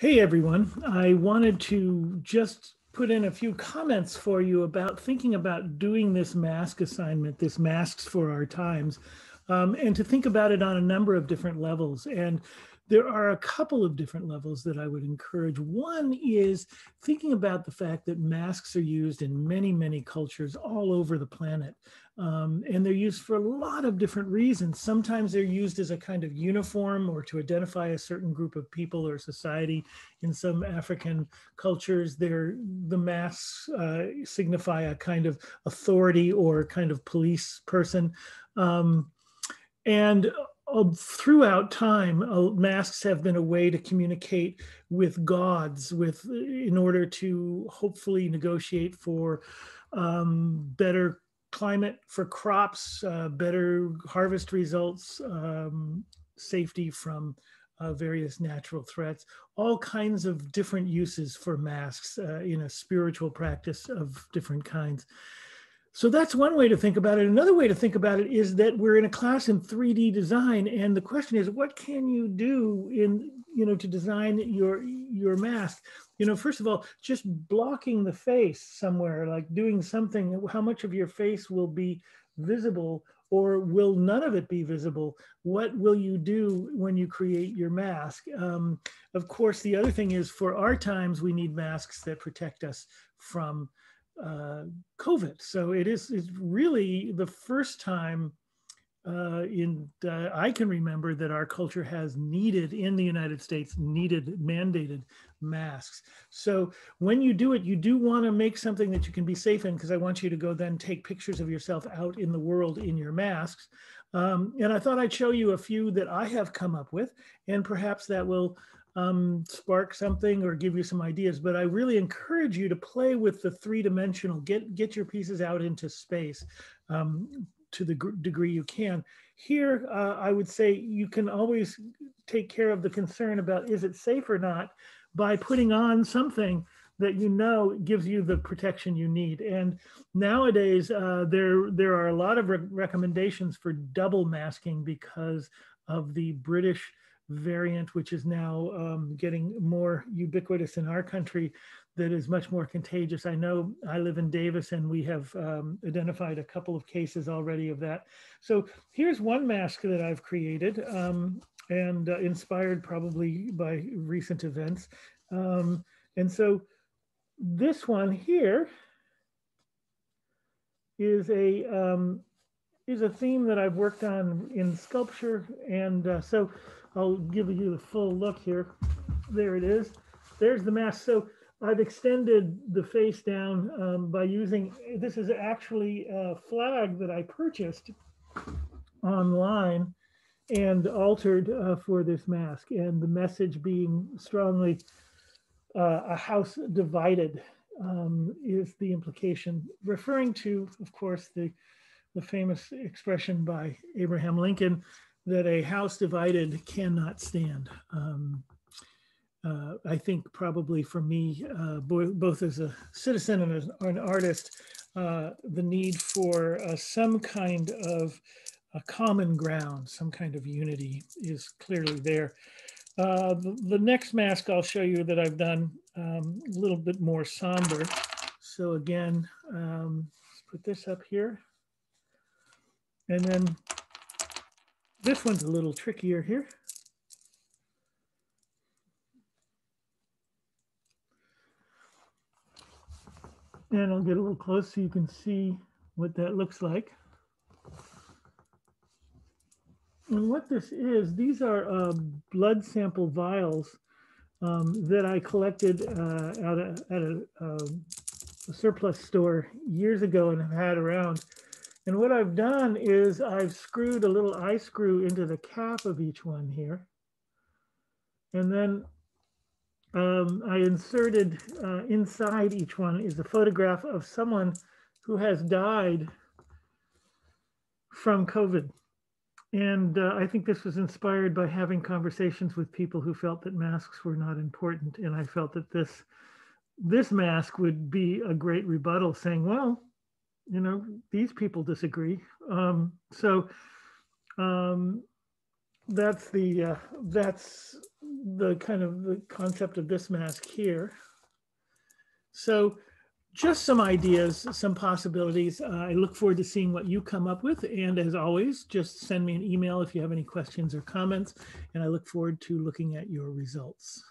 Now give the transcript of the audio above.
Hey everyone, I wanted to just put in a few comments for you about thinking about doing this mask assignment, this masks for our times, um, and to think about it on a number of different levels. And there are a couple of different levels that I would encourage. One is thinking about the fact that masks are used in many, many cultures all over the planet. Um, and they're used for a lot of different reasons. Sometimes they're used as a kind of uniform or to identify a certain group of people or society. In some African cultures, they're, the masks uh, signify a kind of authority or kind of police person. Um, and throughout time, uh, masks have been a way to communicate with gods, with in order to hopefully negotiate for um, better climate for crops, uh, better harvest results, um, safety from uh, various natural threats, all kinds of different uses for masks uh, in a spiritual practice of different kinds. So that's one way to think about it. Another way to think about it is that we're in a class in 3D design, and the question is, what can you do in you know to design your your mask? You know, first of all, just blocking the face somewhere, like doing something. How much of your face will be visible, or will none of it be visible? What will you do when you create your mask? Um, of course, the other thing is, for our times, we need masks that protect us from uh, COVID. So it is it's really the first time uh, in uh, I can remember that our culture has needed in the United States needed mandated masks. So when you do it, you do want to make something that you can be safe in because I want you to go then take pictures of yourself out in the world in your masks. Um, and I thought I'd show you a few that I have come up with, and perhaps that will um, spark something or give you some ideas. But I really encourage you to play with the three dimensional, get, get your pieces out into space um, to the degree you can. Here, uh, I would say you can always take care of the concern about is it safe or not by putting on something that you know gives you the protection you need. And nowadays, uh, there there are a lot of re recommendations for double masking because of the British variant, which is now um, getting more ubiquitous in our country, that is much more contagious. I know I live in Davis and we have um, identified a couple of cases already of that. So here's one mask that I've created um, and uh, inspired probably by recent events. Um, and so this one here is a um, is a theme that I've worked on in sculpture. And uh, so I'll give you the full look here. There it is. There's the mask. So I've extended the face down um, by using, this is actually a flag that I purchased online and altered uh, for this mask. And the message being strongly uh, a house divided um, is the implication, referring to, of course, the, the famous expression by Abraham Lincoln that a house divided cannot stand. Um, uh, I think probably for me, uh, bo both as a citizen and as an artist, uh, the need for uh, some kind of a common ground, some kind of unity is clearly there. Uh, the, the, next mask I'll show you that I've done um, a little bit more somber. So again, um, let's put this up here. And then this one's a little trickier here. And I'll get a little close so you can see what that looks like. And what this is, these are uh, blood sample vials um, that I collected uh, at, a, at a, um, a surplus store years ago and have had around. And what I've done is I've screwed a little eye screw into the cap of each one here. And then um, I inserted uh, inside each one is a photograph of someone who has died from COVID. And uh, I think this was inspired by having conversations with people who felt that masks were not important. And I felt that this, this mask would be a great rebuttal saying, well, you know, these people disagree. Um, so um, that's the uh, that's the kind of the concept of this mask here. So just some ideas, some possibilities. Uh, I look forward to seeing what you come up with. And as always, just send me an email if you have any questions or comments. And I look forward to looking at your results.